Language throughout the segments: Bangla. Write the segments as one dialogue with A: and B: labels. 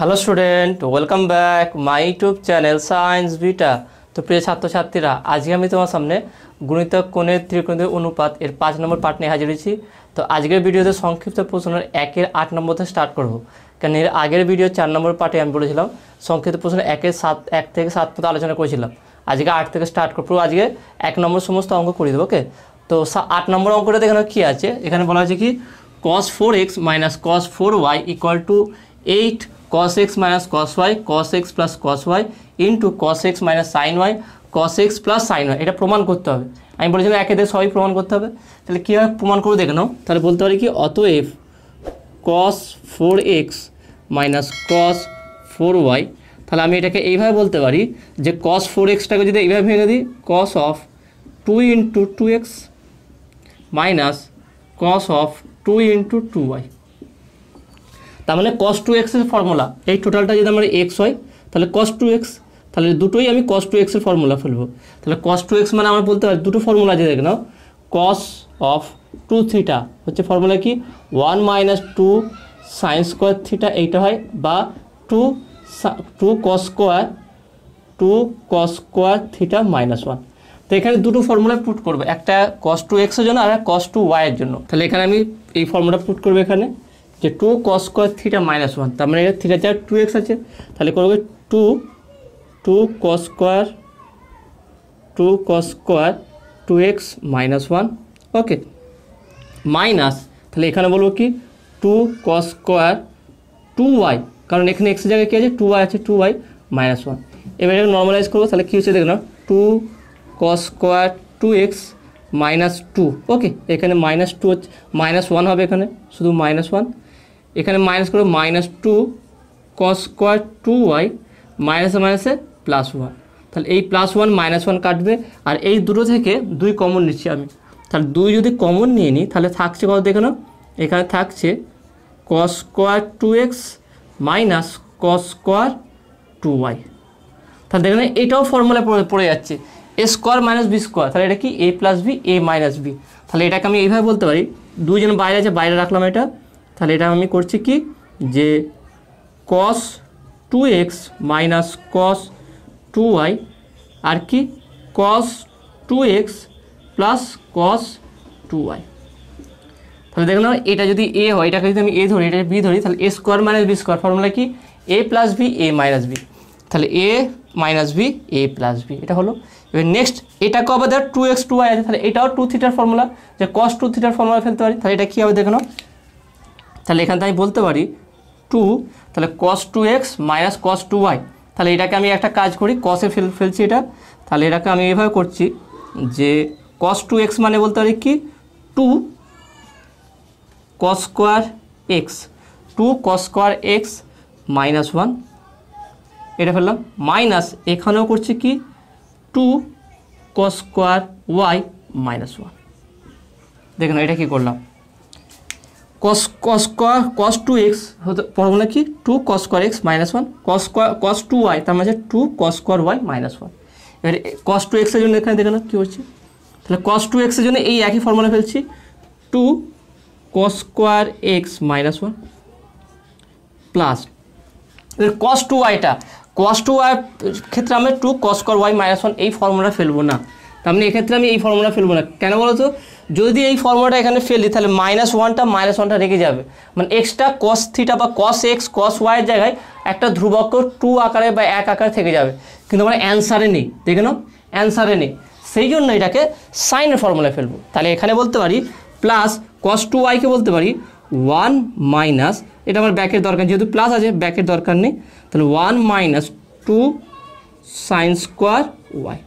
A: Hello student welcome back my YouTube channel science beta তো প্রিয় ছাত্রছাত্রীরা, আজকে আমি তোমার সামনে গণিতক কোণের ত্রিকোণের অনুপাত এর পাঁচ নম্বর পার্ট নিয়ে হাজির হয়েছি। তো আজকের ভিডিওতে সংক্ষিপ্ত প্রশ্নের একের আট নম্বর থেকে স্টার্ট করব। কারণ এর আগের ভিডিও চার নম্বর পার্টে আমি বলেছিলাম, সংক্ষিপ্ত প্রশ্ন একের সাত, এক থেকে সাত পর্যন্ত আলোচনা করেছিলাম। আজকে আট থেকে স্টার্ট করব। আজকে এক নম্বর সমস্ত অঙ্ক করে দেবো ওকে তো আট নম্বর অঙ্কটা এখানে কী আছে? এখানে বলা হয়েছে কি, cos four x minus cos four y equal to eight cos x minus cos y, cos x plus cos y into cos x minus sin y, cos x plus sin y এটা প্রমাণ করতে হবে। আমি বলেছিলাম একে দিয়ে সবই প্রমাণ করতে হবে। তাহলে কীভাবে প্রমাণ করে দেখে নাও। তাহলে বলতে পারি কি? অতএব cos four x minus cos four y তাহলে আমি এটাকে এইভাবে বলতে পারি যে cos ফোর এক্সটাকে যদি এইভাবে ভেঙে দিই, cos of two into two x minus cos of two into two y তার মানে কস টু এক্সের ফর্মুলা এই টোটালটা যদি আমার এক্স হয়, তাহলে কস টু এক্স তাহলে দুটোই আমি কস টু এক্সের ফর্মুলা ফেলব। তাহলে কস টু এক্স মানে আমার বলতে পারি দুটো ফর্মুলা আছে দেখে নাও কস অফ টু থিটা হচ্ছে ফর্মুলা কি? One minus two sine square theta এইটা হয়, বা two two cos square two cos square theta minus one তো এখানে দুটো ফর্মুলা পুট করব, একটা কস টু এক্সের জন্য আর কস টু ওয়াইয়ের জন্য। তাহলে এখানে আমি এই ফর্মুলা পুট করব এখানে। যে two cos square theta minus one তার মানে থিটা চার টু এক্স আছে, তাহলে করবে two two cos square two cos square two x minus one okay minus তাহলে এখানে বলব কি? Two cos square two y কারণ এখানে এক্সের জায়গায় কী আছে? টু ওয়াই আছে টু ওয়াই মাইনাস ওয়ান এবার এটা নর্মালাইজ করব, তাহলে কী হচ্ছে দেখলাম two cos square two x minus two okay এখানে মাইনাস টু হচ্ছে মাইনাস ওয়ান হবে এখানে, শুধু মাইনাস ওয়ান এখানে মাইনাস করব minus two cos square two y মাইনাসে মাইনাসে প্লাস ওয়ান তাহলে এই প্লাস ওয়ান মাইনাস ওয়ান কাটবে, আর এই দুটো থেকে দুই কমন নিচ্ছি আমি। তাহলে দুই যদি কমন নিয়ে নিই, তাহলে থাকছে কত দেখে নাও? এখানে থাকছে cos square two x minus cos square two y তাহলে দেখেন এটাও ফর্মুলা পড়ে যাচ্ছে। A square minus b square তাহলে এটা কি? A plus b a minus b তাহলে এটাকে আমি এইভাবে বলতে পারি। দুইজন বাইরে আছে, বাইরে রাখলাম এটা। তাহলে এটা আমি করছি কি? যে cos two x minus cos two y আর কি? Cos two x plus cos two y তাহলে দেখুন এটা যদি এ হয়, এটাকে যদি আমি এ ধরি এটা বি ধরি, তাহলে a square minus b square formula কি? A plus b a minus b তাহলে a minus b a plus b এটা হলো। এবার নেক্সট এটাকে আবার দেখ টু এক্স টু ওয়াই আছে, তাহলে এটাও টু থিটার ফর্মুলা যে কস টু থিটার ফর্মুলা ফেলতে পারি, তাহলে এটা কী হবে দেখো তাহলে এখান থেকে আমি বলতে পারি টু, তাহলে cos two x minus cos two y তাহলে এটাকে আমি একটা কাজ করি কসে ফেল ফেলছি এটা। তাহলে এটাকে আমি এভাবে করছি যে কস টু এক্স মানে বলতে পারি কি? Two cos square x two cos square x minus one এটা ফেললাম। মাইনাস এখানেও করছি কি? Two cos square y minus one দেখুন, এটা কি করলাম? Cos cos cos two x হতে ফর্মুলা কি two cos square x minus one cos cos two y তার মাঝে two cos square y minus one এবার কস টু এক্সের জন্য এখানে দেখে নাও কী হচ্ছে। তাহলে কস টু এক্সের জন্য এই একই ফর্মুলা ফেলছি। Two cos square x minus one plus এবার কস টু ওয়াইটা কস টু ওয়াই ক্ষেত্রে আমি two cos square y minus one এই ফর্মুলা ফেলব না। তার মানে এক্ষেত্রে আমি এই ফর্মুলা ফেলব না। কেন বলো তো যদি এই ফর্মুলাটা এখানে ফেলি তাহলে মাইনাস ওয়ানটা মাইনাস ওয়ানটা রেখে যাবে। মানে এক্সট্রা কস থিটা বা কস এক্স কস ওয়াইয়ের জায়গায় একটা ধ্রুবক টু আকারে বা এক আকারে থেকে যাবে। কিন্তু আমরা অ্যান্সারে নেই, দেখে নাও অ্যান্সারে নেই। সেই জন্য এটাকে সাইনের ফর্মুলায় ফেলব। তাহলে এখানে বলতে পারি প্লাস কস টু ওয়াইকে বলতে পারি ওয়ান মাইনাস এটা আমার ব্যাকের দরকার, যেহেতু প্লাস আছে ব্যাকের দরকার নেই, তাহলে one minus two sine square y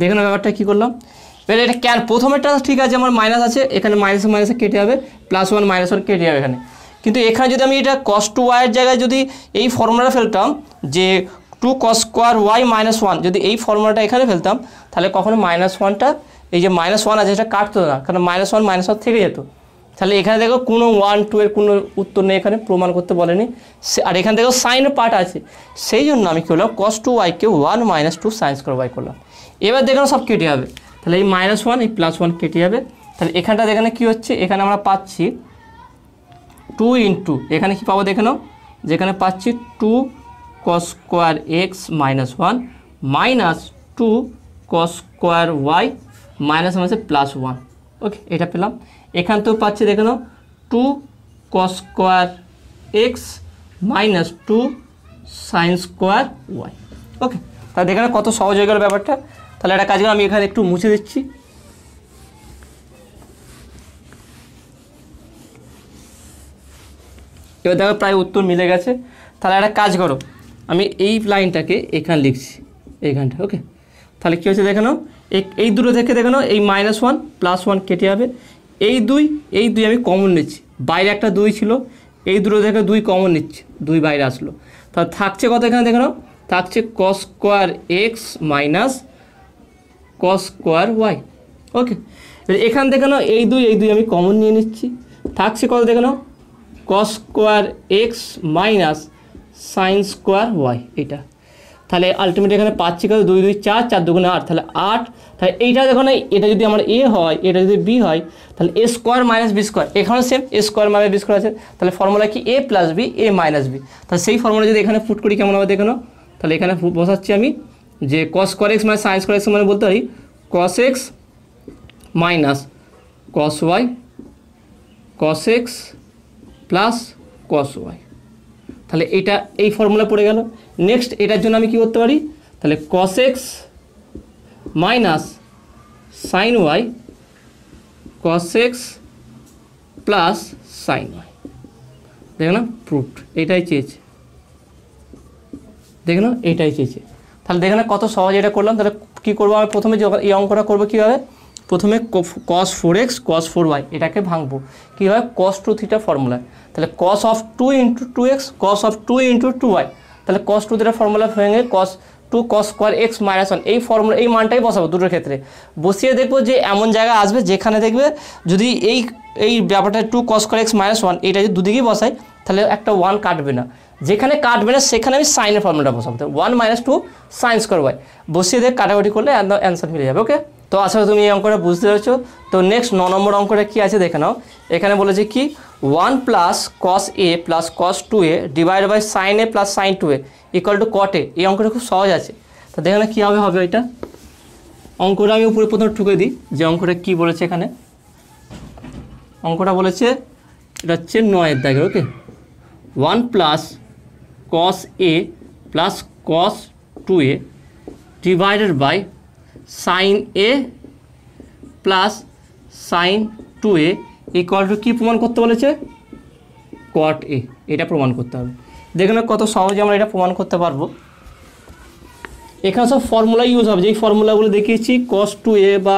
A: দেখুন ব্যাপারটা কী করলাম। এবার এটা ক্যান প্রথমেরটা ঠিক আছে, আমার মাইনাস আছে, এখানে মাইনাসে মাইনাসে কেটে যাবে প্লাস ওয়ান মাইনাস ওয়ান কেটে যাবে এখানে। কিন্তু এখানে যদি আমি এটা কস টু ওয়াইয়ের জায়গায় যদি এই ফর্মুলাটা ফেলতাম, যে two cos square y minus one যদি এই ফর্মুলাটা এখানে ফেলতাম, তাহলে কখনো মাইনাস ওয়ানটা এই যে মাইনাস ওয়ান আছে সেটা কাটতো না, কারণ মাইনাস ওয়ান মাইনাস ওয়ান থেকে যেত। তাহলে এখানে দেখো কোনো ওয়ান টু এর কোনো উত্তর নেই, এখানে প্রমাণ করতে বলেনি। আর এখানে দেখো সাইনের পার্ট আছে। সেই জন্য আমি কী করলাম কস টু ওয়াইকে ওয়ান মাইনাস টু সাইন্স করে ওয়াই করলাম। এবার দেখো সব কেটে যাবে। তাহলে এই মাইনাস ওয়ান এই প্লাস ওয়ান কেটে যাবে। তাহলে এখানটা এখানে কী হচ্ছে? এখানে আমরা পাচ্ছি টু ইন্টু এখানে কি পাবো দেখে নাও? যেখানে পাচ্ছি two cos square x minus one minus two cos square y minus মাইনাসে প্লাস ওয়ান ওকে এটা পেলাম। এখান থেকেও পাচ্ছি দেখে নাও two cos square x minus two sine square y okay তাহলে দেখে কত সহজ হয়ে গেল ব্যাপারটা। তাহলে একটা কাজ করে, আমি এখানে একটু মুছে দিচ্ছি। এবার দেখো প্রায় উত্তর মিলে গেছে। তাহলে একটা কাজ করো, আমি এই লাইনটাকে এখানে লিখছি, এইখানটা ওকে তাহলে কী হচ্ছে দেখে নাও এই- দুটো থেকে দেখে নাও, এই মাইনাস ওয়ান প্লাস ওয়ান কেটে যাবে। এই দুই এই দুই আমি কমন নিচ্ছি। বাইরে একটা দুই ছিল, এই দুটো থেকে দুই কমন নিচ্ছি, দুই বাইরে আসলো। তাহলে থাকছে কত এখানে দেখে নাও, থাকছে cos square x minus cos square y okay এবার এখান থেকে নাও এই দুই এই দুই আমি কমন নিয়ে নিচ্ছি। থাকছে কত দেখে নাও। Cos square x minus sine square y এটা তাহলে আলটিমেট এখানে পাচ্ছি কত? দুই দুই, চার চার দুগুণে আট। তাহলে আট, তাহলে এইটা দেখো না, এটা যদি আমার এ হয়, এটা যদি বি হয়, তাহলে A square minus B square এখানেও same A square minus B square আছে। তাহলে ফর্মুলা কি? A plus B A minus B তাহলে সেই ফর্মুলা যদি এখানে ফুট করি, কেমন হবে দেখে তাহলে এখানে বসাচ্ছি আমি যে কস স্কোয়ার এক্স মানে সাইন স্কোয়ার এক্স মানে বলতে পারি cos x minus cos y cos x plus cos y তাহলে এটা এই ফর্মুলা পড়ে গেল। নেক্সট এটার জন্য আমি কি করতে পারি? তাহলে cos x minus sine y cos x plus sine y দেখো না প্রুফ এটাই চেয়েছে। দেখে না, এটাই চেয়েছে। তাহলে দেখে কত সহজ এটা করলাম। তাহলে কী করব? আমি প্রথমে এই অঙ্কটা করব কীভাবে? প্রথমে cos four x cos four y এটাকে ভাঙবো। কীভাবে কস টু থিটা ফর্মুলা তাহলে cos of two into two x cos of two into two y তাহলে কস টু থিটা ফর্মুলা ভেঙে cos two cos square x minus one এই ফর্মুলা এই মানটাই বসাবো দুটোর ক্ষেত্রে। বসিয়ে দেখব যে এমন জায়গা আসবে যেখানে দেখবে যদি এই এই ব্যাপারটা two cos square x minus one এটা যদি দুদিকেই বসাই তাহলে একটা ওয়ান কাটবে না। যেখানে কাটবে না, সেখানে আমি সাইনের ফর্মুলাটা বসাবো। One minus two sine square y বসিয়ে দিয়ে কাটাকাটি করলে অ্যান্সার মিলে যাবে ওকে তো আশা করি তুমি এই অঙ্কটা বুঝতে পেরেছ। তো নেক্সট ন নম্বর অঙ্কটা কী আছে দেখে নাও। এখানে বলেছে কি one plus cos A plus cos two A divide by sine A plus sine two A equal to cot A এই অঙ্কটা খুব সহজ আছে। তো দেখে না কীভাবে হবে এটা। অঙ্কটা আমি উপরে প্রথমে ঠুকে দিই, যে অঙ্কটা কী বলেছে এখানে। অঙ্কটা বলেছে, এটা হচ্ছে নয়ের দাগের okay one plus cos A plus cos two A divided by sine A plus sine two A equal to কী প্রমাণ করতে বলেছে? কট এ এটা প্রমাণ করতে হবে। দেখুন কত সহজে আমরা এটা প্রমাণ করতে পারব। এখানে সব ফর্মুলা ইউজ হবে। যেই ফর্মুলাগুলো দেখিয়েছি কস টু এ বা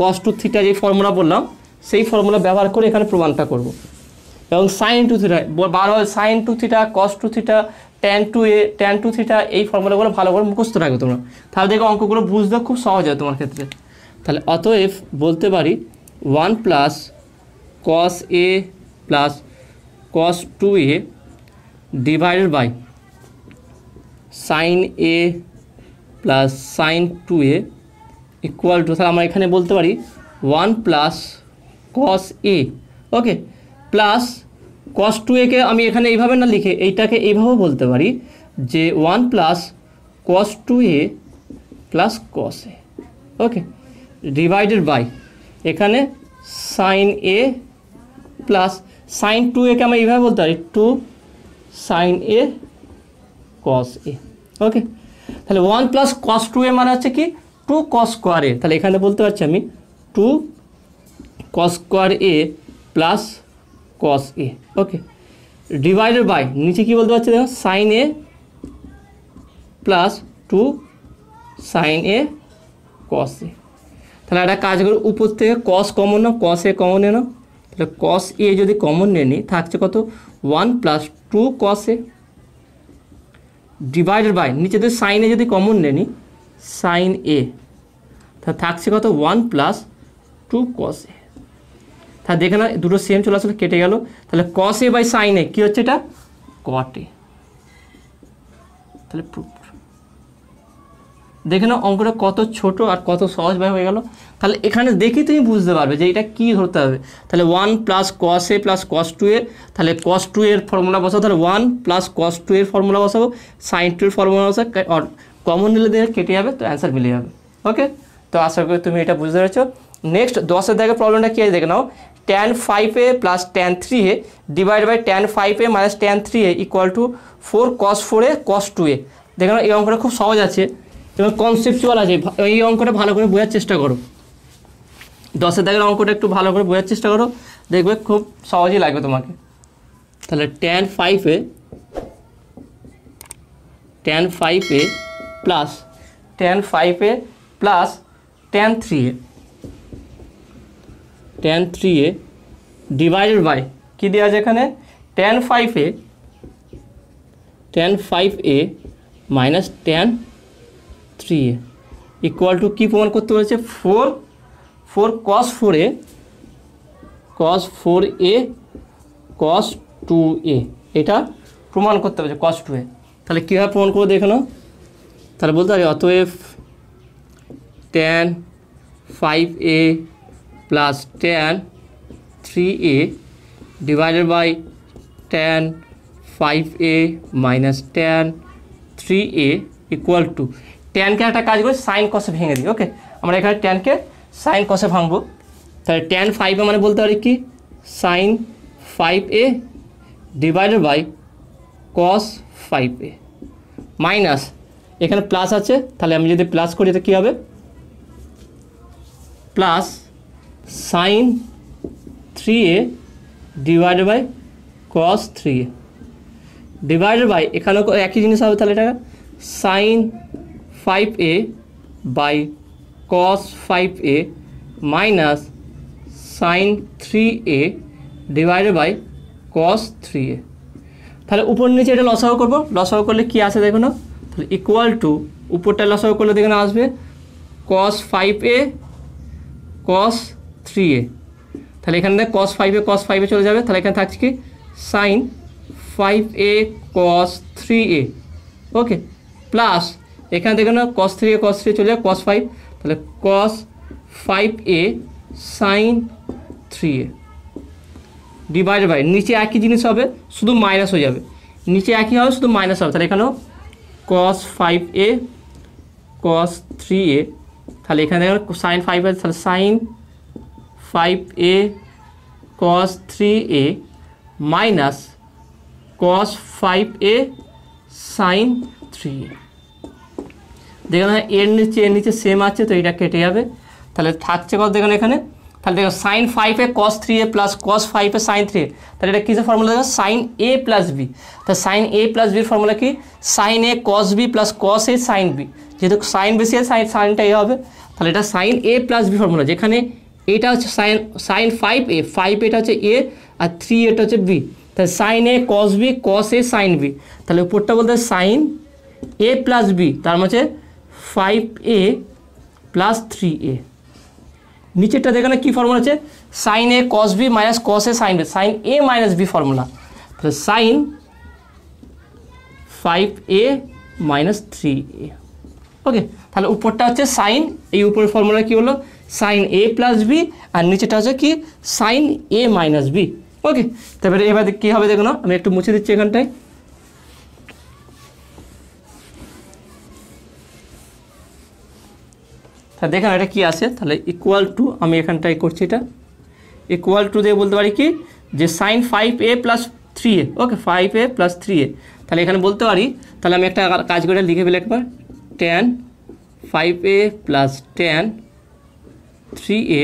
A: কস টু থিটা যেই ফর্মুলা বললাম, সেই ফর্মুলা ব্যবহার করে এখানে প্রমাণটা করব। এবং সাইন টু থিটা বারবার sine two theta cos two theta tan two A tan two theta এই ফর্মুলাগুলো ভালো করে মুখস্থ রাখবে তোমরা। তাহলে দেখো অঙ্কগুলো বুঝতে খুব সহজ হয় তোমার ক্ষেত্রে। তাহলে অতএব বলতে পারি one plus cos A plus cos two A divided by sine A plus sine two A equal to তাহলে আমরা এখানে বলতে পারি one plus cos A okay plus cos two একে আমি এখানে এইভাবে না লিখে এইটাকে এইভাবেও বলতে পারি যে one plus cos two A plus cos A okay divided by এখানে sine A plus sine two একে আমরা এইভাবে বলতে পারি two sine A cos A okay তাহলে one plus cos two A মানে হচ্ছে কি টু কস স্কোয়ার এ তাহলে এখানে বলতে পারছি আমি two cos square A plus cos A okay divided by নিচে কি বলতে পারছি দেখো? Sine A plus two sine A cos A তাহলে একটা কাজ করে, উপর থেকে কস common now cos a common এ নাও। তাহলে কস এ যদি কমন নিয়ে নিই, থাকছে কত? One plus two cos A divided by নিচেতে সাইনে যদি কমন নিয়ে নিই সাইন এ তা থাকছে কত? One plus two cos A তাহলে দেখে না দুটো সেম চলে আসলে, কেটে গেল। তাহলে কস এ বাই সাইন এ কী হচ্ছে এটা? কট তাহলে প্রুফ দেখে নাও, অঙ্কটা কত ছোট আর কত সহজভাবে হয়ে গেল। তাহলে এখানে দেখি তুমি বুঝতে পারবে যে এটা কী ধরতে হবে। তাহলে one plus cos A plus cos two A তাহলে কস টু এর ফর্মুলা বসাবো তাহলে ওয়ান প্লাস কস টু এর ফর্মুলা বসাবো। সাইন টু এর ফর্মুলা বসাবো আর কমন নিলে দিয়ে কেটে যাবে, তো অ্যান্সার মিলে যাবে। ওকে তো আশা করি তুমি এটা বুঝতে পেরেছ। নেক্সট দশের দেখে প্রবলেমটা কী আছে? দেখে নাও। Five A plus tan three A divide by tan five A minus tan three A equal to four cos four A cos two A দেখে এই অঙ্কটা খুব সহজ আছে। এবং কনসেপচুয়াল আছে। এই অঙ্কটা ভালো করে বোঝার চেষ্টা করো। দশের দাগের অঙ্কটা একটু ভালো করে বোঝার চেষ্টা করো। দেখবে খুব সহজই লাগবে তোমাকে। তাহলে ট্যান ফাইভে tan five A plus tan five A plus tan three A tan three A divided by কী দেওয়া আছে এখানে? Tan five A tan five A minus tan three A equal to কী প্রমাণ করতে বলেছে four four cos four A cos four A cos two A এটা প্রমাণ করতে হবে কস টু এ তাহলে কীভাবে প্রমাণ করব দেখে তাহলে বলতে হবে অতএব tan five A A divided by tan five A minus tan three A equal to ট্যানকে একটা কাজ করে সাইন কষে ভেঙে দিই ওকে আমরা এখানে ট্যানকে সাইন কষে ভাঙবো। তাহলে ট্যান ফাইভে মানে বলতে পারি কি? Sine five A divided by cos five A minus এখানে প্লাস আছে, তাহলে আমি যদি প্লাস করি তো কী হবে? Plus sine three A divided by cos three A divided by এখানেও একই জিনিস হবে তাহলে এটা sine five A by cos five A minus sine three A divided by cos three A তাহলে উপর নিচে এটা লসাগু করব। লসাগু করলে কী আসে দেখো না? তাহলে ইকুয়াল টু উপরটা লসাগু করলে দেখে না আসবে। কস ফাইভ এ কস থ্রি এ তাহলে এখানে দেখ কস ফাইভে কস ফাইভে চলে যাবে। তাহলে এখানে থাকছে কি? Sine five A cos three A okay plus এখানে দেখো না কস থ্রি এ কস থ্রি চলে যাবে কস ফাইভ তাহলে cos five A sine three A divide by নিচে একই জিনিস হবে, শুধু মাইনাস হয়ে যাবে। নিচে একই হবে, শুধু মাইনাস হবে। তাহলে এখানেও কস ফাইভ এ কস থ্রি এ তাহলে এখানে সাইন ফাইভ আছে তাহলে sine five A cos three A minus cos five A sine three A দেখুন, এর নিচে এর নিচে সেম আছে, তো এটা কেটে যাবে। তাহলে থাকছে কত? দেখুন এখানে। তাহলে দেখো sine five A cos three A plus cos five A sine three A তাহলে এটা কিসের ফর্মুলা দেখো সাইন এ প্লাস বি তাহলে সাইন এ প্লাস বির ফর্মুলা কি? Sine A cos B plus cos A sine B যেহেতু সাইন বেশি আছে সাইন সাইনটা এ হবে। তাহলে এটা sine A plus B formula যেখানে এটা হচ্ছে sine sine five A five এটা হচ্ছে এ আর থ্রি এটা হচ্ছে বি তাহলে sine A cos B cos A sine B তাহলে উপরটা বলতে সাইন এ প্লাস বি তার মাঝে five A plus three A নিচেরটা দেখে না কী ফর্মুলা আছে? Sine A cos B minus cos A sine B sine A minus B formula তাহলে sine five A minus three A okay তাহলে উপরটা হচ্ছে সাইন এই উপরের ফর্মুলা কী হলো? সাইন এ প্লাস বি আর নিচেটা হচ্ছে কি? Sine A minus B okay তারপরে এবার কী হবে দেখুন আমি একটু মুছে দিচ্ছি এখানটায়। তা দেখেন এটা কি আছে? তাহলে ইকুয়াল টু আমি এখানটায় করছি এটা। ইকুয়াল টু দিয়ে বলতে পারি কি? যে sine five A plus three A okay five A plus three A তাহলে এখানে বলতে পারি, তাহলে আমি একটা কাজ করে লিখে ফেলি একবার। Tan five A plus tan 3a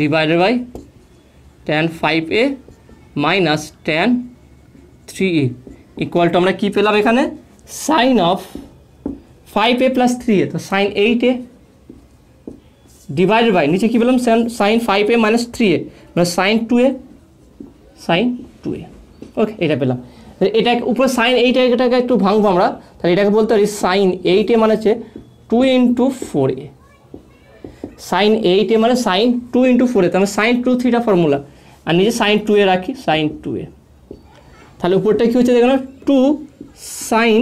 A: divided by tan 5a minus tan three A equal আমরা কী পেলাম এখানে? Sine of five A plus three A তো sine eight A divided by নিচে কী পেলাম? Sine five A minus three A মানে sine two A sine two A okay এটা পেলাম। এটা উপরে সাইন এইট এটাকে একটু ভাঙবো আমরা। তাহলে এটাকে বলতে পারি সাইন এইট এ মানে হচ্ছে two into four A sine eight A মানে sine two into four A তাহলে সাইন টু থ্রিটা ফর্মুলা। আর নিজে সাইন টু এ রাখি, সাইন টু এ। তাহলে উপরটা কী হচ্ছে দেখুন two sine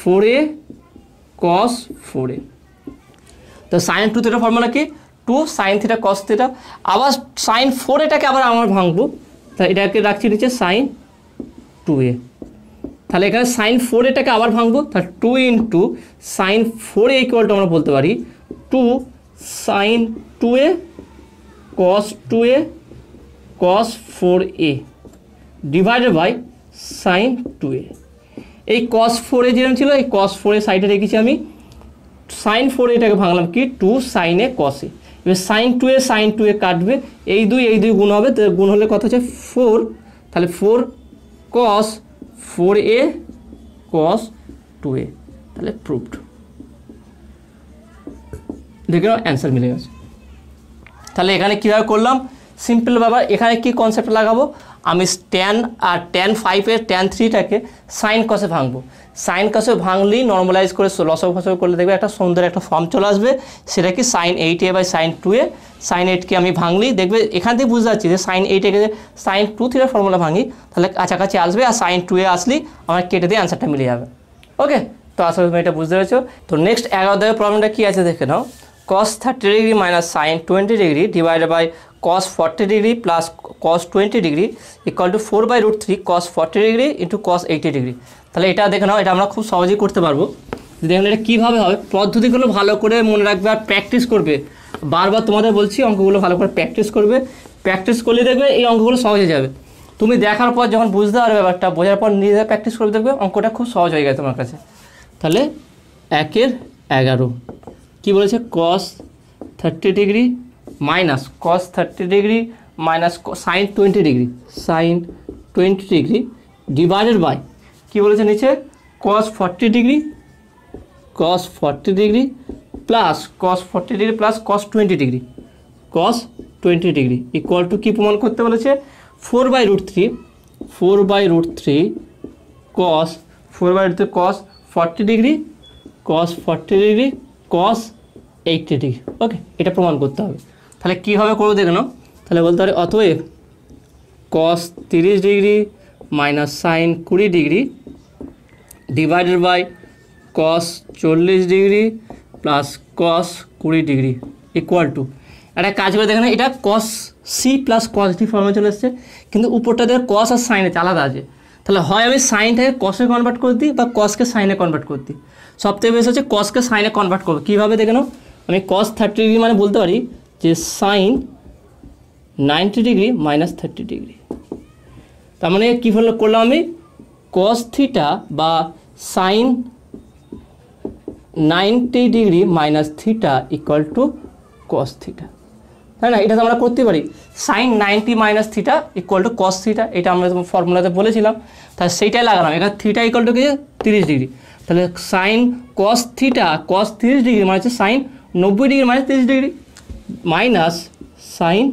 A: four A cos four A. তো সাইন টু থিটা ফর্মুলা কি? Two sine theta cos theta আবার সাইন ফোর এটাকে আবার আমার ভাঙবো। তা এটাকে রাখছি নিচে সাইন টু এ। তাহলে এখানে সাইন ফোর এটাকে আবার ভাঙবো। তাহলে two into sine four A ইকুয়ালটা আমরা বলতে পারি two sine two A cos two A cos four A divided by sine two A এই কস ফোরে যেরকম ছিল, এই কস ফোরে সাইডে রেখেছি আমি। সাইন ফোর এটাকে ভাঙলাম কি? টু সাইনে কসে এবার sine two A sine two A কাটবে। এই দুই এই দুই গুণ হবে, তো গুণ হলে কত হচ্ছে? ফোর তাহলে four cos four A cos two A তাহলে প্রুভড দেখে অ্যান্সার মিলে গেছে। তাহলে এখানে কীভাবে করলাম? সিম্পল ব্যাপার এখানে কি কনসেপ্ট লাগাবো? আমি ট্যান আর ট্যান ফাইভের ট্যান থ্রিটাকে সাইন কসে ভাঙবো। সাইন কসে ভাঙলেই নর্মালাইজ করে লসক ফসক করলে দেখবে একটা সুন্দর একটা ফর্ম চলে আসবে। সেটা কি sine eight A by sine two A sine এইটকে আমি ভাঙলেই দেখবে এখান থেকে বুঝতে পারছি যে সাইন এইটে সাইন টু থ্রির ফর্মুলা ভাঙি, তাহলে কাছাকাছি আসবে আর সাইন টু এ আসলেই আমার কেটে দিয়ে অ্যান্সারটা মিলে যাবে। ওকে তো আসলে তুমি এটা বুঝতে পেরেছ। তো নেক্সট এগারো দেওয়ার প্রবলেমটা কী আছে দেখে নাও। Cos 30 degree minus sin 20 degree divided by cos 40 degree plus cos 20 degree equal to 4 by root 3 cos 40 degree into cos 80 degree তাহলে এটা দেখে নাও, এটা আমরা খুব সহজেই করতে পারব। দেখুন এটা কীভাবে হবে? পদ্ধতিগুলো ভালো করে মনে রাখবে আর প্র্যাকটিস করবে। বারবার তোমাদের বলছি, অঙ্কগুলো ভালো করে প্র্যাকটিস করবে। প্র্যাকটিস করলে দেখবে এই অঙ্কগুলো সহজ যাবে। তুমি দেখার পর যখন বুঝতে পারবে ব্যাপারটা, বোঝার পর নিজে প্র্যাকটিস করবে, দেখবে অঙ্কটা খুব সহজ হয়ে গেছে তোমার কাছে। তাহলে একের এগারো। কি বলেছে? Cos thirty degree minus cos thirty degree minus sine twenty degree sine twenty degree divided by কী বলেছে নিচে? Cos forty degree cos forty degree plus cos forty degree plus cos twenty degree cos twenty degree equal to কী প্রমাণ করতে বলেছে? Four by root three four by root three cos four by root three cos forty degree cos forty degree cos eighty degree okay এটা প্রমাণ করতে হবে। তাহলে কীভাবে করব দেখে নাও তাহলে বলতে পারি অতএব কস তিরিশ ডিগ্রি মাইনাস সাইন কুড়ি ডিগ্রি ডিভাইডেড বাই কস চল্লিশ ডিগ্রি প্লাস কস কুড়ি ডিগ্রি ইকুয়াল টু একটা কাজ করে দেখেন এটা cos C plus cos D ফর্মে চলে এসছে, কিন্তু উপরটা দেখে কস আর সাইন আছে আলাদা আছে। তাহলে হয় আমি সাইনটাকে কসে কনভার্ট করে দিই বা কসকে সাইনে কনভার্ট করে দিই। সবথেকে বেশি হচ্ছে কসকে সাইনে কনভার্ট করব। কীভাবে দেখে নাও? আমি কস থার্টি ডিগ্রি মানে বলতে পারি যে sine ninety degree minus thirty degree তার মানে কী হলো করলাম আমি? কস থিটা বা sine ninety degree minus theta equal to cos theta তাই না? এটা তো আমরা করতে পারি। Sine ninety minus theta equal to cos theta এটা আমরা ফর্মুলাতে বলেছিলাম তাহলে সেইটাই লাগালাম। এখানে থিটা ইকুয়াল টু কি? তিরিশ ডিগ্রি তাহলে সাইন কস থিটা কস তিরিশ ডিগ্রি মানে হচ্ছে সাইন নব্বই ডিগ্রি মানে তিরিশ degree minus sine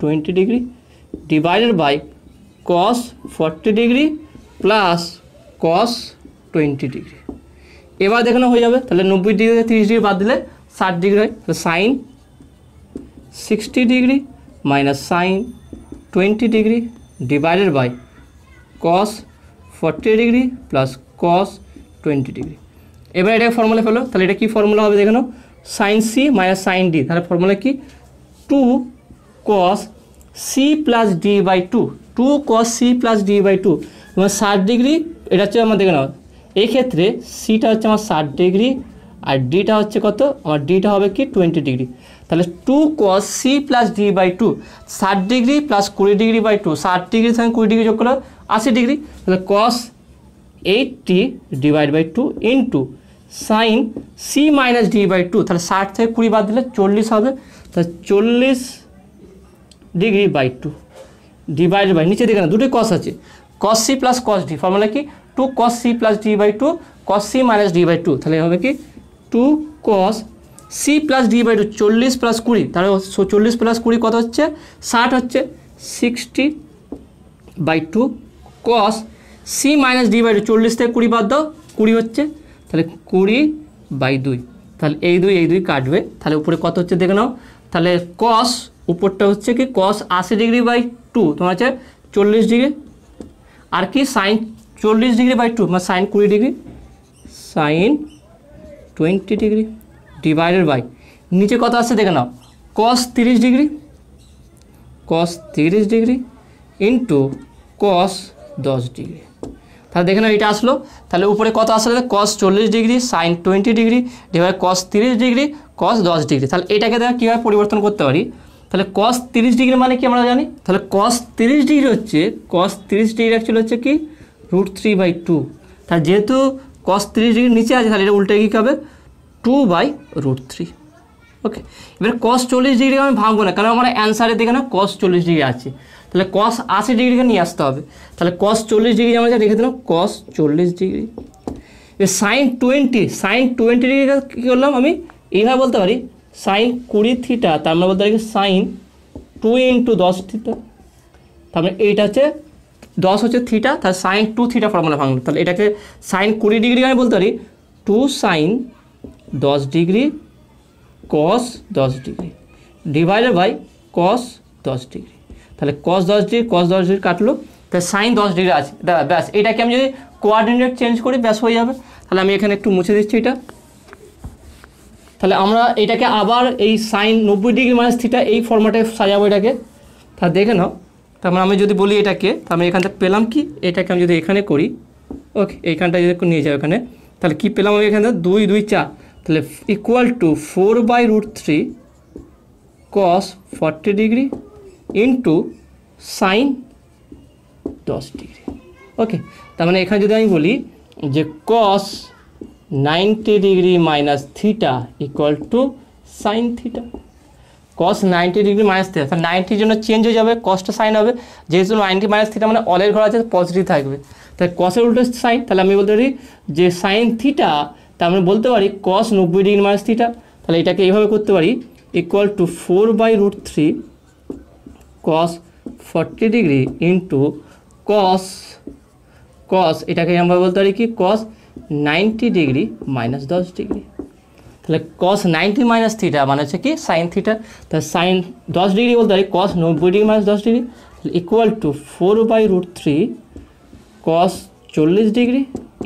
A: twenty degree divided by cos forty degree plus cos twenty degree. এবার দেখানো হয়ে যাবে, তাহলে নব্বই ডিগ্রি তিরিশ ডিগ্রি বাদ দিলে ষাট ডিগ্রি হয়, তাহলে sine sixty degree minus sine twenty degree divided by cos forty degree plus cos twenty degree. এবার এটা ফর্মুলা ফেলো, তাহলে এটা কী ফর্মুলা হবে দেখে নাও? Sine C minus sine D তাহলে ফর্মুলা কি? Two cos C plus D by two two cos C plus D by two তোমার ষাট ডিগ্রি, এটা হচ্ছে আমার দেখে নাও এই ক্ষেত্রে সিটা হচ্ছে আমার ষাট ডিগ্রি, আর ডিটা হচ্ছে কত? আমার ডিটা হবে কি? Twenty degree. তাহলে two cos C plus D by two ষাট ডিগ্রি প্লাস কুড়ি ডিগ্রি বাই টু ষাট ডিগ্রি সঙ্গে কুড়ি ডিগ্রি যোগ করলে আশি ডিগ্রি, তাহলে cos eighty divide by two into sine C minus D by two, তাহলে ষাট থেকে কুড়ি বাদ দিলে চল্লিশ হবে, তাহলে চল্লিশ degree by two divide by নিচে দিকে না দুটোই কস আছে cos C plus cos D formula কি? Two cos C plus D by two cos C minus D by two তাহলে হবে কি? Two cos C plus D by two চল্লিশ প্লাস কুড়ি, তাহলে চল্লিশ প্লাস কুড়ি কত হচ্ছে? ষাট হচ্ছে sixty by two cos C minus D by two চল্লিশ থেকে কুড়ি বাদ দাও, কুড়ি হচ্ছে তাহলে কুড়ি বাই দুই। তাহলে এই দুই এই দুই কাটবে। তাহলে উপরে কত হচ্ছে দেখে নাও। তাহলে কস উপরটা হচ্ছে কি? কস আশি ডিগ্রি বাই টু তোমার হচ্ছে চল্লিশ ডিগ্রি। আর কি? সাইন চল্লিশ ডিগ্রি বাই টু মানে সাইন কুড়ি degree. Sine twenty degree divided by নিচে কত আসছে দেখে নাও। কস তিরিশ ডিগ্রি। কস তিরিশ ডিগ্রি ইন্টু কস দশ ডিগ্রি। তাহলে দেখে নাও, এটা আসলো। তাহলে উপরে কত আসলে কস চল্লিশ degree sine twenty degree divide cos তিরিশ ডিগ্রি কস দশ ডিগ্রি। তাহলে এটাকে দেখা কীভাবে পরিবর্তন করতে পারি? তাহলে কস তিরিশ ডিগ্রি মানে কি আমরা জানি? তাহলে কস তিরিশ ডিগ্রি হচ্ছে কস তিরিশ ডিগ্রি অ্যাকচুয়ালি হচ্ছে কি? রুট থ্রি বাই টু তাহলে যেহেতু কস তিরিশ ডিগ্রি নিচে আছে, তাহলে এটা উল্টে কী হবে? Two by root three okay এবার কস চল্লিশ ডিগ্রি আমি ভাঙবো না, কারণ আমার অ্যান্সারের দিকে না কস চল্লিশ ডিগ্রি আছে। তাহলে কস আশি ডিগ্রিকে নিয়ে আসতে হবে। তাহলে কস চল্লিশ ডিগ্রি আমরা রেখে দিলাম কস চল্লিশ ডিগ্রি এবার sine twenty sine twenty degree কী করলাম আমি? এইভাবে বলতে পারি সাইন কুড়ি থিটা তার মানে বলতে পারি সাইন টু ইন্টু দশ থিটা তার মানে এইটা হচ্ছে দশ হচ্ছে থিটা তাহলে সাইন টু থিটা ফর্মুলা ভাঙলো। তাহলে এটাকে সাইন কুড়ি ডিগ্রি আমি বলতে পারি টু সাইন দশ ডিগ্রি কস দশ ডিগ্রি ডিভাইডেড বাই কস দশ ডিগ্রি তাহলে কস দশ ডিগ্রি কস দশ ডিগ্রি কাটলো, তাহলে সাইন দশ ডিগ্রি আছে। ব্যাস, এটাকে আমি যদি কোয়ার্ডিনেট চেঞ্জ করি, ব্যাস হয়ে যাবে। তাহলে আমি এখানে একটু মুছে দিচ্ছি এটা। তাহলে আমরা এটাকে আবার এই সাইন নব্বই ডিগ্রি মাইনাস থিটা এই ফর্ম্যাটে সাজাবো এটাকে। তাহলে দেখে নাও। তার মানে আমি যদি বলি এটাকে, তার মানে এখান থেকে পেলাম কি? এটাকে আমি যদি এখানে করি, ওকে, এইখানটা যদি নিয়ে যাও এখানে। তাহলে কি পেলাম আমি এখানে? দুই দুই, চার। তাহলে equal to four by root three cos forty degree into sine দশ ডিগ্রি ওকে তার মানে এখানে যদি আমি বলি যে cos ninety degree minus theta equal to sine theta cos ninety degree minus theta তাহলে নাইনটির জন্য চেঞ্জ হয়ে যাবে কসটা সাইন হবে। যেহেতু নাইনটি মাইনাস থিটা মানে অলের ঘর আছে পজিটিভ থাকবে। তাহলে কসের উল্টো সাইন তাহলে আমি বলতে পারি যে সাইন থিটা তার মানে বলতে পারি কস নব্বই ডিগ্রি মাইনাস থিটা তাহলে এটাকে এইভাবে করতে পারি equal to four by root three cos forty degree into cos cos এটাকে আমরা বলতে পারি কি? কস নাইনটি ডিগ্রি মাইনাস দশ ডিগ্রি তাহলে কস নাইনটি মাইনাস থিটা মানে হচ্ছে কি? সাইন থিটা তাহলে সাইন দশ ডিগ্রি বলতে পারি কস নব্বই ডিগ্রি মাইনাস দশ degree equal to four by root three cos চল্লিশ ডিগ্রি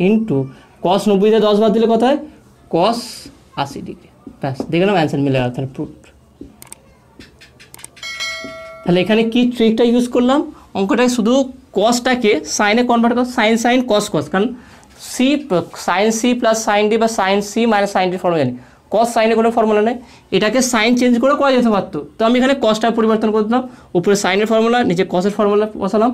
A: ইন্টু কস নব্বইতে দশ বাদ দিলে কত হয়? কস আশি ডিগ্রি ব্যাস, দেখে নাও অ্যান্সার মিলে গেল, তাহলে প্রুফ তাহলে এখানে কি ট্রিকটা ইউজ করলাম? অঙ্কটাকে শুধু কসটাকে সাইনে কনভার্ট কর সাইন সাইন কস কস কারণ C sine C plus sine D বা sine C minus sine D formula জানি। কস সাইনে কোনো ফর্মুলা নেই। এটাকে সাইন চেঞ্জ করে করা যেতে পারতো। তো আমি এখানে কসটা পরিবর্তন করতাম উপরে সাইনের ফর্মুলা নিচে কসের ফর্মুলা বসালাম।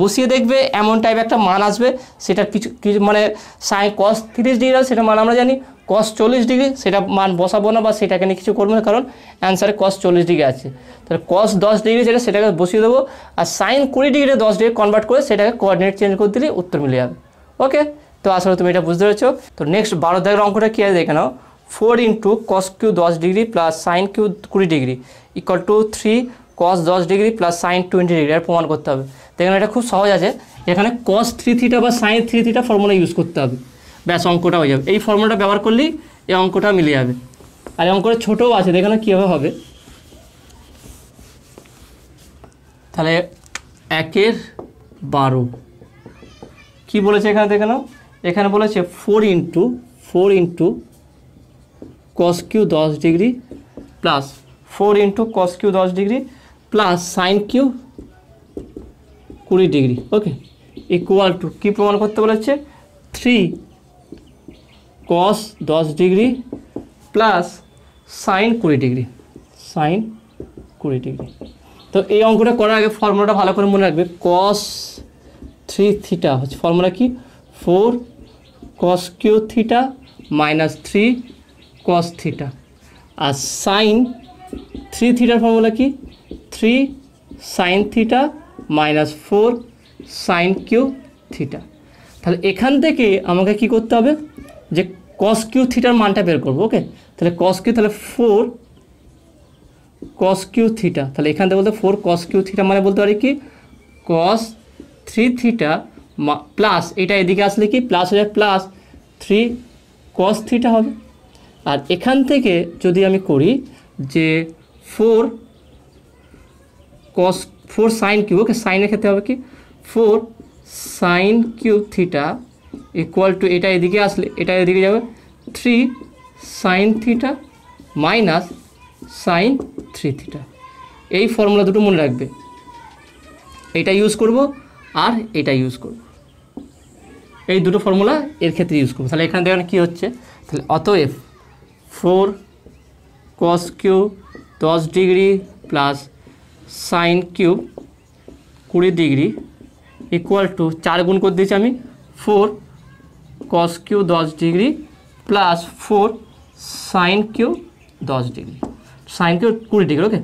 A: বসিয়ে দেখবে এমন টাইপ একটা মান আসবে। সেটা কিছু কিছু মানে সাইন কস তিরিশ ডিগ্রি সেটা মান আমরা জানি। কস চল্লিশ ডিগ্রি, সেটা মান বসাবো না বা সেটাকে নিয়ে কিছু করব না, কারণ অ্যান্সারে কস চল্লিশ ডিগ্রি আছে। তাহলে কস দশ ডিগ্রি যেটা, সেটাকে বসিয়ে দেবো। আর সাইন কুড়ি ডিগ্রি দশ ডিগ্রি কনভার্ট করে সেটাকে কোঅর্ডিনেট চেঞ্জ করে দিলে উত্তর মিলে যাবে। ওকে তো আসলে তুমি এটা বুঝতে পেরেছ। তো নেক্সট বারো দাগের অঙ্কটা কী আছে দেখে নাও। ফোর ইন্টু কস কিউ দশ ডিগ্রি প্লাস সাইন কিউ কুড়ি degree equal to three cos দশ degree plus sine twenty degree আর প্রমাণ করতে হবে। দেখেন, এটা খুব সহজ আছে। এখানে কস থ্রি থিটা বা sine three theta formula use করতে হবে। ব্যাস, অঙ্কটা হয়ে যাবে। এই ফর্মুলাটা ব্যবহার করলেই এই অঙ্কটা মিলে যাবে। আর এই অঙ্কটা ছোটোও আছে, দেখে না কীভাবে হবে। তাহলে একের বারো। কি বলেছে এখানে, দেখে নাও। এখানে বলেছে four into four into cos cube দশ degree plus four into cos cube দশ ডিগ্রি প্লাস সাইন কিউ কুড়ি ডিগ্রি ওকে ইকুয়াল টু কী প্রমাণ করতে বলেছে? থ্রি কস দশ ডিগ্রি প্লাস সাইন কুড়ি ডিগ্রি সাইন কুড়ি ডিগ্রি। তো এই অঙ্কটা করার আগে ফর্মুলাটা ভালো করে মনে রাখবে। কস থ্রি থিটা হচ্ছে ফর্মুলা কি? Four cos cube theta minus three cos theta আর সাইন থ্রি থিটার ফর্মুলা কি? Three sine theta minus four sine cube theta তাহলে এখান থেকে আমাকে কি করতে হবে? যে কস কিউ থিটার মানটা বের করব ওকে তাহলে কস কিউ তাহলে ফোর কস কিউ থিটা তাহলে এখান থেকে বলতে ফোর কস কিউ থিটা মানে বলতে পারি কি? কস থ্রি থিটা প্লাস এটা এদিকে আসলে কি? প্লাস হয়ে যায় প্লাস থ্রি কস থিটা হবে। আর এখান থেকে যদি আমি করি যে four cos four sine cube okay সাইনের ক্ষেত্রে হবে কি? Four sine cube theta equal to এটা এদিকে আসলে, এটা এদিকে যাবে three sine theta minus sine three theta এই ফর্মুলা দুটো মনে রাখবে। এটা ইউজ করব আর এটা ইউজ করব। এই দুটো ফর্মুলা এর ক্ষেত্রে ইউজ করব। তাহলে এখান থেকে কী হচ্ছে? তাহলে অতএব ফোর কস কিউ দশ ডিগ্রি প্লাস সাইন কিউব কুড়ি ডিগ্রি ইকুয়াল টু চার গুণ করে দিয়েছি আমি ফোর কস কিউ দশ degree plus four sine cube দশ ডিগ্রি। সাইন কিউ কুড়ি ডিগ্রি ওকে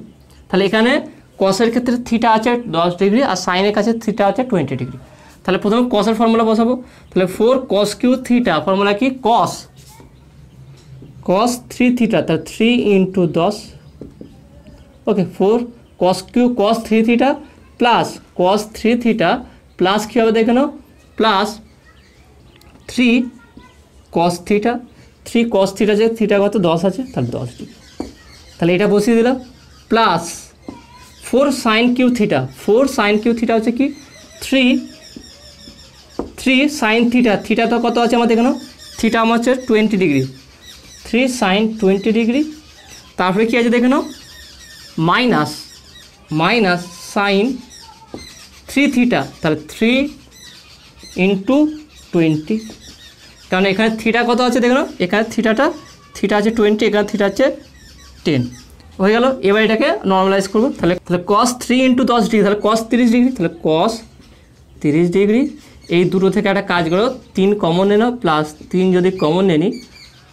A: তাহলে এখানে কসের ক্ষেত্রে থিটা আছে দশ ডিগ্রি আর সাইনের কাছে থিটা আছে টোয়েন্টি ডিগ্রি। তাহলে প্রথমে কসের ফর্মুলা বসাবো। তাহলে four cos cube theta formula কি? কস কস থ্রি থিটা তাহলে থ্রি ইন্টু দশ okay four cos cube cos three theta plus cos three theta plus কী হবে দেখে নাও? Plus three cos theta three cos theta যে থিটা কত? দশ আছে? তাহলে দশ তাহলে এটা বসিয়ে দিলাম। Plus four sine cube theta four sine cube theta হচ্ছে কি? Three three sine theta theta তো কত আছে আমাদের এখানে থিটা আমার হচ্ছে twenty degree three sine twenty degree তারপরে কী আছে দেখে নাও? Minus minus sine three theta তাহলে থ্রি ইন্টু টোয়েন্টি কারণ এখানে থিটা কত আছে দেখো এখানে থিটাটা থিটা আছে টোয়েন্টি এখানে থিটা আছে টেন হয়ে গেল, এবার এটাকে নর্মালাইজ করব। তাহলে তাহলে কস থ্রি ইন্টু দশ ডিগ্রি তাহলে কস তিরিশ ডিগ্রি তাহলে কস তিরিশ ডিগ্রি এই দুটো থেকে একটা কাজ করো, তিন কমন নিয়ে নাও প্লাস তিন যদি কমন নিয়ে নিই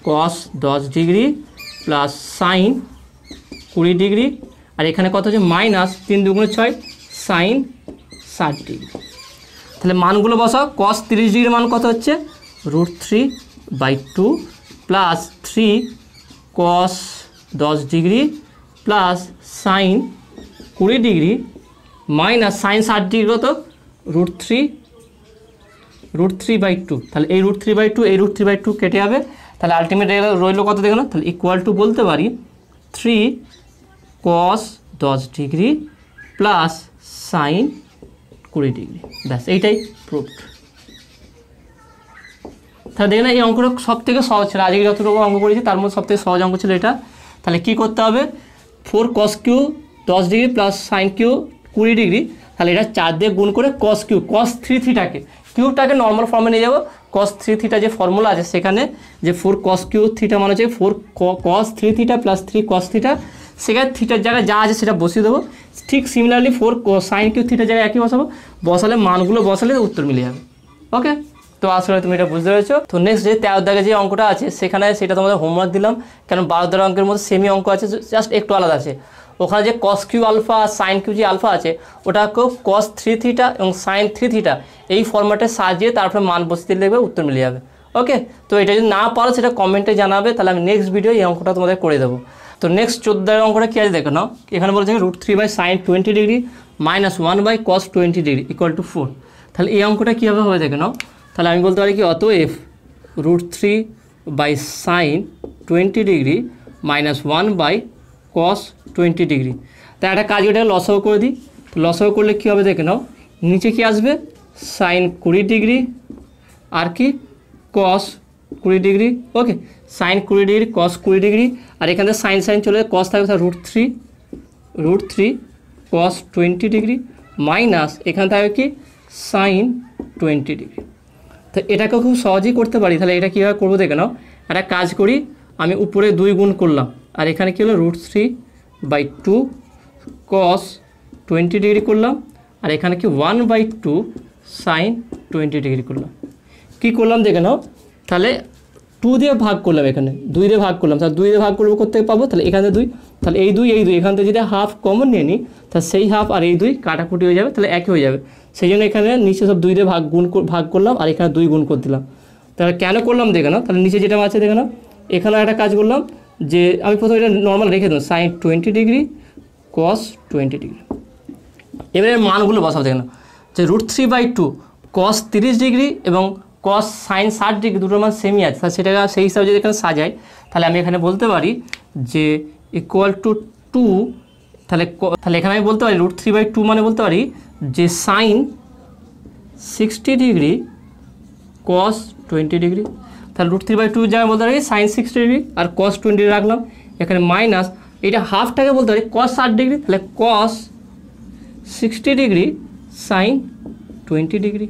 A: কস দশ ডিগ্রি প্লাস সাইন কুড়ি ডিগ্রি। আর এখানে কত হচ্ছে? মাইনাস তিন দুগুণ ছয় সাইন ষাট ডিগ্রি। তাহলে মানগুলো বসাও। কস তিরিশ ডিগ্রির মান কত হচ্ছে? Root three by two plus three cos দশ ডিগ্রি প্লাস সাইন কুড়ি ডিগ্রি। মাইনাস সাইন ষাট ডিগ্রি কত? Root three root three by two তাহলে এই রুট থ্রি বাই টু এই রুট থ্রি বাই টু কেটে যাবে। তাহলে আলটিমেট রইল কত দেখো না তাহলে ইকুয়াল টু বলতে পারি থ্রি কস দশ ডিগ্রি প্লাস সাইন কুড়ি ডিগ্রি। ব্যাস, এইটাই প্রুফ তাহলে দেখে না এই অঙ্কটা সব থেকে সহজ ছিল। আজকে যতটুকু অঙ্ক করেছি, তার মধ্যে সব থেকে সহজ অঙ্ক ছিল এটা। তাহলে কী করতে হবে? ফোর কস কিউ দশ ডিগ্রি প্লাস সাইন কিউ কুড়ি ডিগ্রি। তাহলে এটা চার দিয়ে গুণ করে কস কিউ কস থ্রি থিটাকে কিউবটাকে নর্মাল ফর্মে নিয়ে যাব। কস থ্রি থিটা যে ফর্মুলা আছে সেখানে যে ফোর কস কিউ থিটা মানে হচ্ছে four cos three theta plus three cos theta সেখানে থিটার জায়গায় যা আছে সেটা বসিয়ে দেবো। ঠিক সিমিলারলি ফোর সাইন কিউ থিটার জায়গায় একই বসাবো। বসালে মানগুলো বসালে উত্তর মিলে যাবে। ওকে তো আসলে তুমি এটা বুঝতে পেরেছ। তো নেক্সট যে তেরো দাগে যে অঙ্কটা আছে, সেখানে সেটা তোমাদের হোমওয়ার্ক দিলাম। কারণ বারো দাগের অঙ্কের মধ্যে সেমি অঙ্ক আছে জাস্ট একটু আলাদা আছে। ওখানে যে cos cube alpha sine cube যে আলফা আছে, ওটাকেও কস থ্রি থিটা এবং সাইন থ্রি থিটা এই ফর্ম্যাটে সাজিয়ে তারপরে মান বসতে দেখবে উত্তর মিলে যাবে। ওকে তো এটা যদি না পারো সেটা কমেন্টে জানাবে, তাহলে আমি নেক্সট ভিডিও এই অঙ্কটা তোমাদের করে দেবো। তো নেক্সট চোদ্দোর অঙ্কটা কী আছে দেখো নাও। এখানে বলছে root three by sine twenty degree minus one by cos twenty degree equal to four তাহলে এই অঙ্কটা কীভাবে হবে দেখে নাও। তাহলে আমি বলতে পারি কি অত F root three by sine twenty degree minus one by cos twenty degree তা একটা কাজ এটা লসও করে দিই। লসও করলে কী হবে দেখে নাও, নিচে কি আসবে? সাইন কুড়ি ডিগ্রি আর কি? কস কুড়ি ডিগ্রি ওকে সাইন কুড়ি ডিগ্রি কস কুড়ি ডিগ্রি আর এখানে সাইন সাইন চলে কস থাকবে তাহলে root three root three cos twenty degree minus এখানে থাকবে কি? সাইন টোয়েন্টি ডিগ্রি তো এটাকে খুব সহজেই করতে পারি। তাহলে এটা কীভাবে করব দেখে নাও। একটা কাজ করি, আমি উপরে দুই গুণ করলাম। আর এখানে কী হলো? Root three by two cos twenty degree করলাম। আর এখানে কি one by two sine twenty degree করলাম। কী করলাম দেখে নাও। তাহলে টু দিয়ে ভাগ করলাম এখানে। দুই দিয়ে ভাগ করলাম। তাহলে দুই দিয়ে ভাগ করব করতে পাবো? তাহলে এখানে দুই। তাহলে এই দুই এই দুই। এখান থেকে যদি হাফ কমন নিয়ে নিই তাহলে সেই হাফ আর এই দুই কাটাকুটি হয়ে যাবে। তাহলে একই হয়ে যাবে। সেই জন্য এখানে নিচে সব দুই দিয়ে ভাগ গুণ ভাগ করলাম আর এখানে দুই গুণ করে দিলাম। তাহলে কেন করলাম দেখে নাও। তাহলে নিচে যেটা আছে দেখে নাও। এখানে একটা কাজ করলাম। যে আমি প্রথমে এটা নর্মাল রেখে দেবো sine twenty degree cos twenty degree এবারে মানগুলো বসাবো, দেখে নাও। যে root three by two cos তিরিশ ডিগ্রি এবং কস সাইন ষাট ডিগ্রি দুটোর মান সেমই আছে। তাহলে সেটাকে সেই হিসাবে যদি এখানে সাজাই, তাহলে আমি এখানে বলতে পারি যে ইকুয়াল টু টু তাহলে তাহলে এখানে আমি বলতে পারি রুট থ্রি বাই টু মানে বলতে পারি যে sine sixty degree cos twenty degree তাহলে রুট থ্রি বাই টু জায়গায় বলতে পারি সাইন সিক্সটি ডিগ্রি আর কস টোয়েন্টি রাখলাম। এখানে মাইনাস এটা হাফটাকে বলতে পারি কস ষাট ডিগ্রি তাহলে cos sixty degree sine twenty degree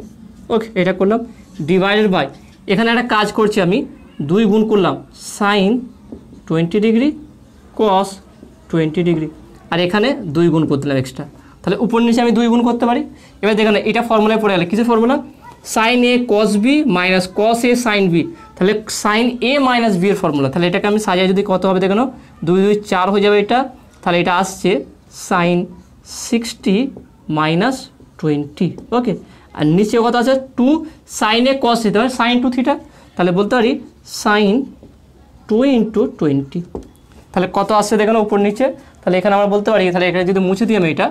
A: okay এটা করলাম ডিভাইডেড বাই এখানে একটা কাজ করছি আমি, দুই গুণ করলাম sine twenty degree cos twenty degree আর এখানে দুই গুণ করতে দিলাম এক্সট্রা তাহলে উপর নিচে আমি দুই গুণ করতে পারি। এবার দেখেন এটা ফর্মুলায় পড়ে গেলে। কিছু formula sine A cos B minus cos A sine B তাহলে সাইন এ মাইনাস বি এর ফর্মুলা তাহলে এটাকে আমি সাজাই যদি কত হবে দেখেন দুই দুই, চার হয়ে যাবে এটা। তাহলে এটা আসছে sine sixty minus twenty okay আর নিচে কত আছে? টু সাইনে কস দিতে হবে সাইন টু থিটা তাহলে বলতে পারি সাইন টু ইন্টু টোয়েন্টি তাহলে কত আসছে দেখেন উপর নিচে? তাহলে এখানে আমরা বলতে পারি, তাহলে এখানে যদি মুছে দিই আমি এটা।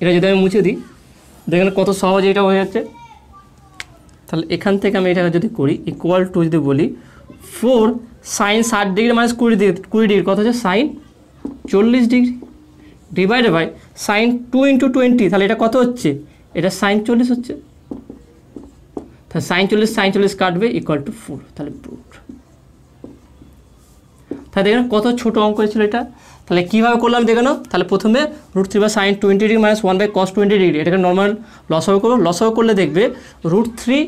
A: এটা যদি আমি মুছে দিই দেখেন কত সহজে এটা হয়ে যাচ্ছে। তাহলে এখান থেকে আমি এটা যদি করি ইকুয়াল টু যদি বলি ফোর সাইন ষাট ডিগ্রি মাইনাস কুড়ি ডিগ্রি কুড়ি ডিগ্রি কত হচ্ছে? সাইন চল্লিশ degree divided by sine two into twenty তাহলে এটা কত হচ্ছে? এটা সাইন চল্লিশ হচ্ছে। তাহলে সাইন চল্লিশ সাইন চল্লিশ কাটবে ইকুয়াল টু ফোর তাহলে প্রুফ তাহলে দেখেন কত ছোট অঙ্ক ছিল এটা। তাহলে কীভাবে করলাম দেখে নাও। তাহলে প্রথমে root three by sine twenty degree minus one by cos twenty degree এটাকে নর্মাল লসও করব লসও করলে দেখবে root three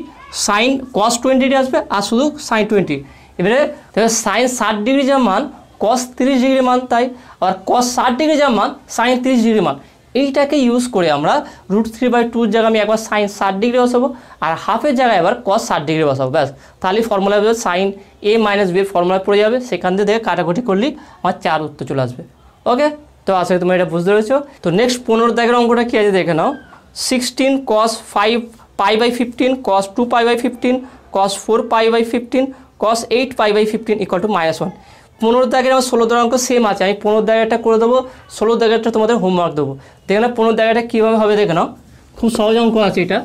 A: sine cos twenty degree আসবে আর শুধু সাইন টোয়েন্টি এবারে দেখবে সাইন ষাট ডিগ্রি যা মান কস তিরিশ ডিগ্রি মান তাই। আবার কস ষাট ডিগ্রি যা মান সাইন তিরিশ ডিগ্রি মান। এইটাকে ইউজ করে আমরা রুট থ্রি বাই টুর জায়গায় আমি একবার সাইন ষাট ডিগ্রি বসাবো আর হাফের জায়গায় এবার কস ষাট ডিগ্রি বসাবো। ব্যাস। তাহলে formula sine A minus B এর ফর্মুলা পড়ে যাবে। সেখান থেকে দেখে কাটাকুটি করলেই আমার চার উত্তর চলে আসবে। ওকে তো আশা করি তোমরা এটা বুঝতে পেরেছ। তো নেক্সট পনেরো দাগের অঙ্কটা কী আছে দেখে নাও। Sixteen cos five pi by fifteen cos two pi by fifteen cos four pi by fifteen cos eight pi by fifteen equal to minus one পনেরো দাগের আমার ষোলো দাগের অঙ্ক সেম আছে। আমি পনেরো দাগেরটা করে দেবো, ষোলো দাগেরটা তোমাদের হোমওয়ার্ক দেবো। দেখে না পনেরো দাগেরটা কীভাবে হবে দেখে নাও। খুব সহজ অঙ্ক আছে এটা।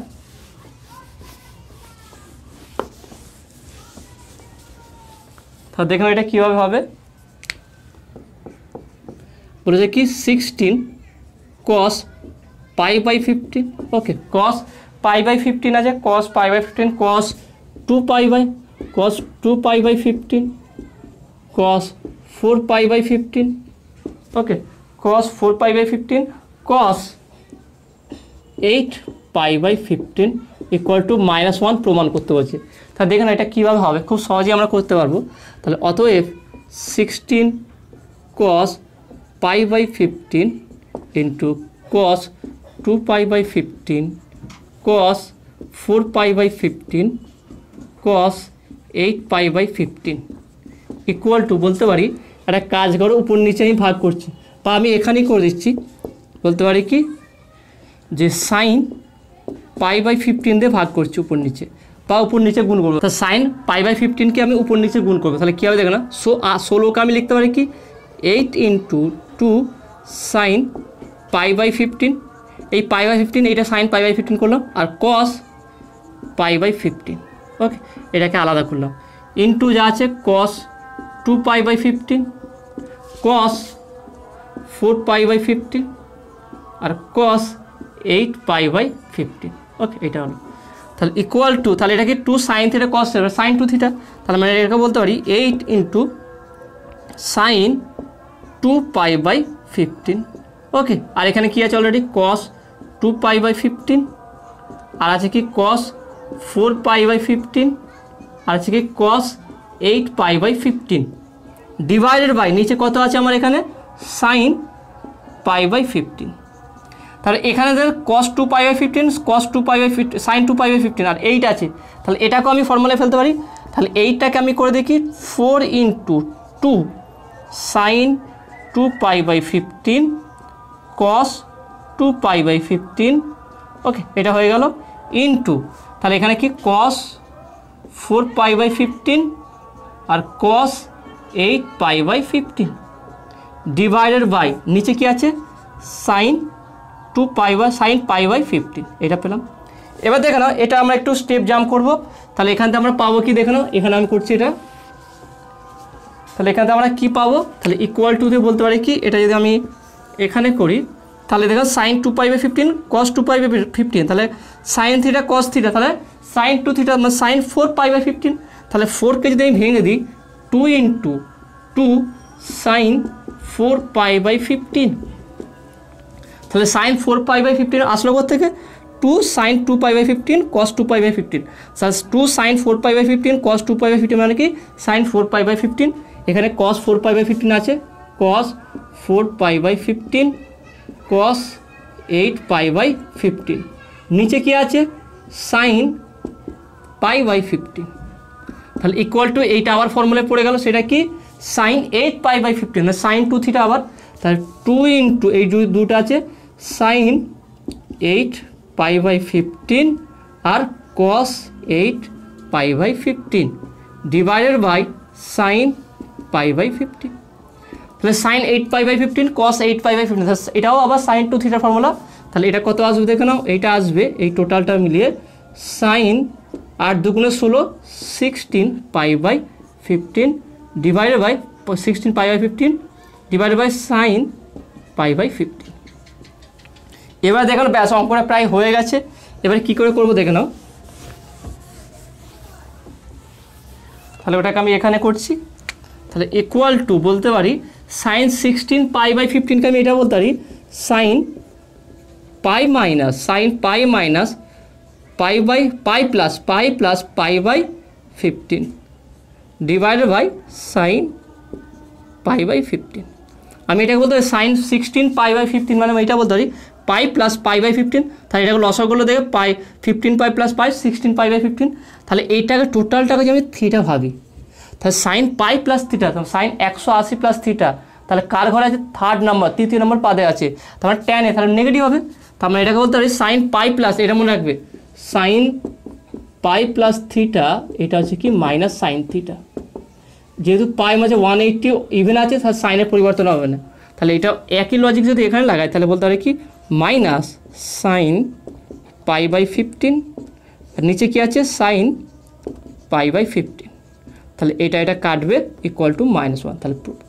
A: তাহলে দেখে এটা কীভাবে হবে। বলেছে কি? Sixteen cos pi by fifteen okay cos pi by fifteen আছে cos pi by fifteen cos two pi by cos two pi by fifteen cos four pi by fifteen okay cos four pi by fifteen cos eight pi by fifteen equal to minus one প্রমাণ করতে বলছে। তাহলে দেখেন এটা কীভাবে হবে? খুব সহজেই আমরা করতে পারব। তাহলে অতএব sixteen cos pi by fifteen into cos two pi by fifteen cos four pi by fifteen cos eight pi by fifteen. Equal to বলতে পারি, একটা কাজ করো, উপর নিচে আমি ভাগ করছি। বা আমি এখানেই করে দিচ্ছি। বলতে পারি কি? যে সাইন পাই বাই ফিফটিন দিয়ে ভাগ করছি উপর নিচে। বা উপর নিচে গুণ করব। তা সাইন পাই বাই ফিফটিনকে আমি উপর নিচে গুণ করব। তাহলে কী হবে দেখো না? সো ষোলোকে আমি লিখতে পারি কি? Eight into two sine pi by fifteen এই পাই বাই ফিফটিন এইটা সাইন পাই বাই ফিফটিন করলাম আর কস পাই বাই ফিফটিন ওকে এটাকে আলাদা করলাম। ইন্টু যা আছে cos two pi by fifteen cos four pi by fifteen R cos eight pi by fifteen okay এটা হলো। তাহলে ইকুয়াল টু তাহলে এটাকে two sine theta cos sine two theta তাহলে মানে এটাকে বলতে পারি eight into sine two pi by fifteen okay আর এখানে কী আছে already cos two pi by fifteen আর আছে কি? Cos four pi by fifteen আর আছে কি? Cos eight pi by fifteen divided by নিচে কত আছে আমার এখানে? সাইন পাই বাই ফিফটিন তাহলে এখানে দেখ cos two pi by fifteen cos two pi by fifteen sine two pi by fifteen R eight আছে। তাহলে এটাকেও আমি ফর্মুলায় ফেলতে পারি। তাহলে এইটটাকে আমি করে দেখি four into two sine two pi by fifteen cos two pi by fifteen okay এটা হয়ে গেল ইন্টু তাহলে এখানে কি? Cos four pi by fifteen R cos eight pi by fifteen divided by নিচে কি আছে? Sine two pi by sine pi by fifteen এটা পেলাম। এবার দেখে নাও, এটা আমরা একটু স্টেপ জাম্প করব। তাহলে এখান থেকে আমরা পাবো কি দেখে নাও? এখানে আমি করছি এটা। তাহলে এখান আমরা কী পাবো তাহলে ইকুয়াল টু দিয়ে বলতে পারি কি এটা যদি আমি এখানে করি তাহলে দেখো sine two pi by fifteen cos two pi by fifteen তাহলে সাইন থিটা কস থিটা তাহলে সাইন টু থিটা মানে sine four pi by fifteen তাহলে ফোরকে যদি আমি ভেঙে দিই two into two sine four pi by fifteen তাহলে sine four pi by fifteen আসলো থেকে two sine two pi by fifteen cos two pi by fifteen two sine four pi by fifteen cos two pi by fifteen মানে কি sine four pi by fifteen এখানে cos four pi by fifteen আছে। Cos four pi by fifteen cos eight pi by fifteen নিচে কি আছে? সাইন পাই বাই ফিফটিন তাহলে ইকুয়াল টু এইটা আবার ফর্মুলায় পড়ে গেল, সেটা কি? Sine eight pi by fifteen sine two theta আবার। তাহলে টু ইন্টু এই দুটো আছে sine eight pi by fifteen R cos eight pi by fifteen divided by sine pi by fifteen তাহলে sine eight pi by fifteen cos eight pi by fifteen এটাও আবার সাইন টু থিটার ফর্মুলা তাহলে এটা কত আসবে দেখে নাও, এইটা আসবে, এই টোটালটা মিলিয়ে সাইন আট দুগুণে ষোলো sixteen pi by fifteen divided by sixteen pi by fifteen divided by sine pi by fifteen এবার দেখো ব্যাস, অঙ্কটা প্রায় হয়ে গেছে। এবার কি করে করব দেখে নাও। তাহলে ওটাকে আমি এখানে করছি। তাহলে ইকুয়াল টু বলতে পারি সাইন সিক্সটিন পাই বাই ফিফটিনকে আমি এটা বলতে পারি sine pi minus sine pi minus pi by pi plus pi plus pi by fifteen divided by sine pi by fifteen আমি এটাকে বলতে পারি sine sixteen pi by fifteen মানে আমি এটা বলতে পারি pi plus pi by fifteen তাহলে এটাকে লসগুলো দেখে pi fifteen pi plus pi sixteen pi by fifteen তাহলে এইটাকে টোটালটাকে যদি আমি থ্রিটা ভাবি তাহলে সাইন পাই প্লাস থিটা তাহলে সাইন একশো আশি প্লাস থিটা তাহলে কার ঘরে আছে? থার্ড নাম্বার তৃতীয় নম্বর পাদে আছে। তাহলে ট্যান এ, তাহলে নেগেটিভ হবে। তার মানে এটাকে বলতে পারি সাইন পাই প্লাস এটা মনে রাখবে। সাইন পাই প্লাস থিটা এটা হচ্ছে কি? মাইনাস সাইন থিটা যেহেতু পাই মাঝে ওয়ান এইটটি ইভেন আছে তার সাইনের পরিবর্তন হবে না। তাহলে এটা একই লজিক যদি এখানে লাগাই, তাহলে বলতে পারি কি? Minus sine pi by fifteen নিচে কি আছে? সাইন পাই বাই ফিফটিন তাহলে এটা এটা কাটবে ইকুয়াল টু মাইনাস ওয়ান তাহলে প্রুফড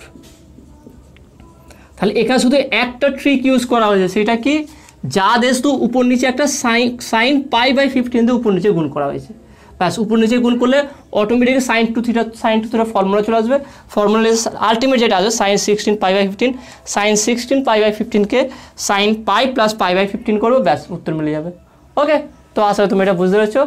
A: তাহলে এখানে শুধু একটা ট্রিক ইউজ করা হয়েছে, সেটা কি? যা দেশ তো উপর নিচে একটা sine sine pi by fifteen দিয়ে উপর নিচে গুণ করা হয়েছে। ব্যাস, উপর নিচে গুণ করলে automatic sine two theta sine two theta formula চলে আসবে। ফর্মুলা আলটিমেট যেটা আসবে sine sixteen pi by fifteen sine sixteen pi by ফিফটিনকে sine pi plus pi by fifteen করব, ব্যাস, উত্তর মিলে যাবে। ওকে তো আসলে তুমি এটা বুঝতে পেরেছ।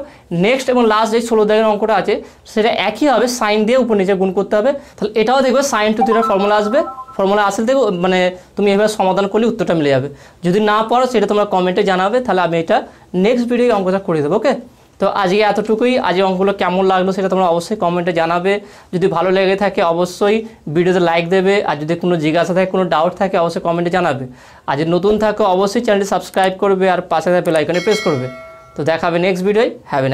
A: নেক্সট এবং লাস্ট যে ষোলো দাগের অঙ্কটা আছে, সেটা একই হবে সাইন দিয়ে উপর নিচে গুণ করতে হবে। তাহলে এটাও দেখবে সাইন টু থিটার ফর্মুলা আসবে। ফর্মুলা আসলে দেখো মানে তুমি এভাবে সমাধান করলে উত্তরটা মিলে যাবে। যদি না পারো, সেটা তোমরা কমেন্টে জানাবে, তাহলে আমি এটা নেক্সট ভিডিও অঙ্কটা করে দেবো ওকে তো আজকে এতটুকুই। আজ এই অঙ্কগুলো কেমন লাগল সেটা তোমরা অবশ্যই কমেন্টে জানাবে। যদি ভালো লেগে থাকে, অবশ্যই ভিডিওতে লাইক দেবে। আর যদি কোনো জিজ্ঞাসা থাকে, কোনো ডাউট থাকে, অবশ্যই কমেন্টে জানাবে। আর যদি নতুন থাকো, অবশ্যই চ্যানেলটি সাবস্ক্রাইব করবে আর পাশে থাকা বেল আইকনে প্রেস করবে। তো দেখাবে নেক্সট ভিডিওয় হ্যাভ এ